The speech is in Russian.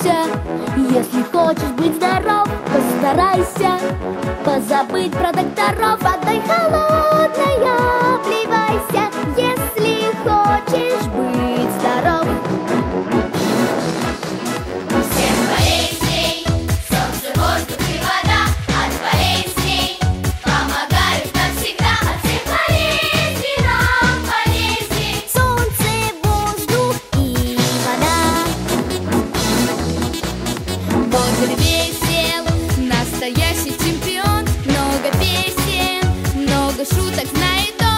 бойся Если хочешь быть здоров, постарайся Позабыть про докторов, отдай халат Бодр весел, настоящий чемпион. Много песен, много шуток знает он